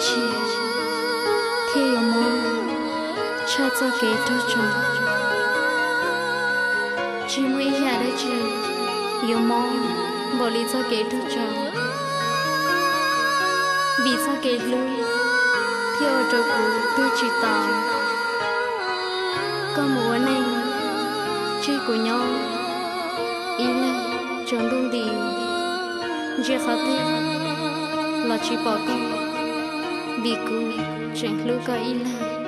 chi thế yêu cha cho kế cho chồng chỉ mới nhà đấy chi bỏ lý cho kế cho chồng vì sao kế lui theo trâu cũ tôi chỉ tao có mùa này chơi của nhau ý này trốn đi chỉ khó tin là chỉ bỏ con vì cứ chẳng lưu cả ý là